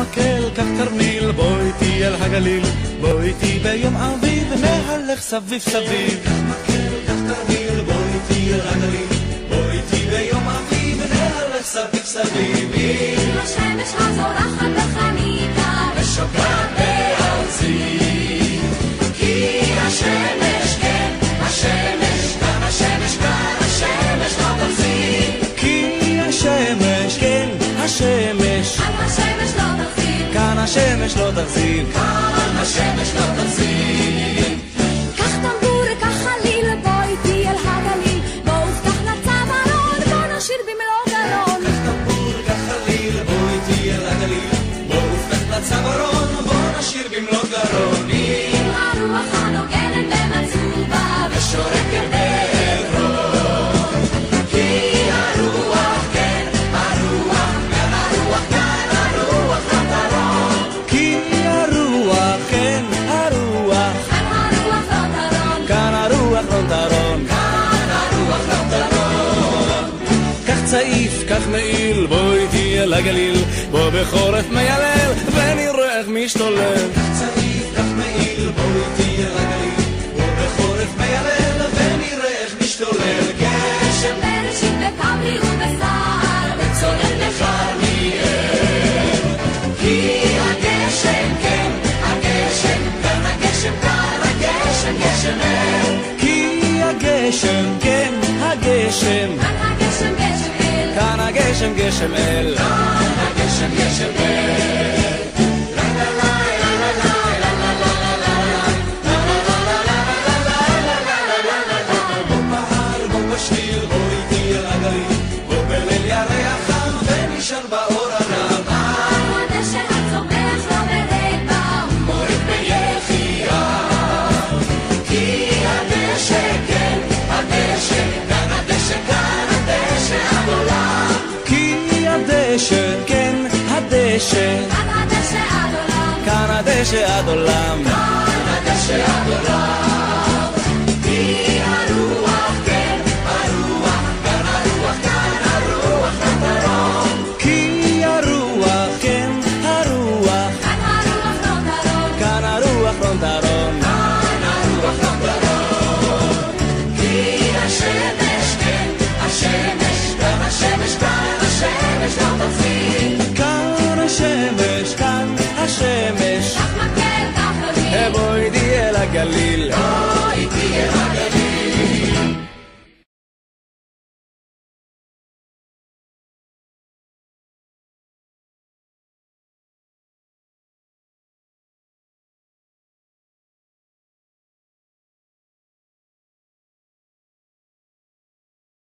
מקל, קח כרמיל, בוא איתי אל הגליל, בוא איתי ביום אביב, נהלך סביב סביב. קח מקל, קח כרמיל, בוא איתי אל הגליל, בוא איתי ביום אביב, נהלך סביב סביב. אם השמש הזורחת בחניתה, ושוקעת בארצי, כי השמש, כן, השמש, כאן השמש, כאן השמש לא תחזיק, כי השמש, כן, השמש, השמש לא תחזיק. כאן השמש לא תחזיק. צעיף, קח מעיל, בוא איתי אל הגליל, בוא בחורף מיילל, ונראה איך משתולל. הגשם, גשם אל. כאן הגשם, גשם אל. בשביל, בוא איתי אל הגליל, בוא בליל ירח חם, ונשאר באור הרב. הדשא, כאן הדשא עד עולם, כאן הדשא עד עולם.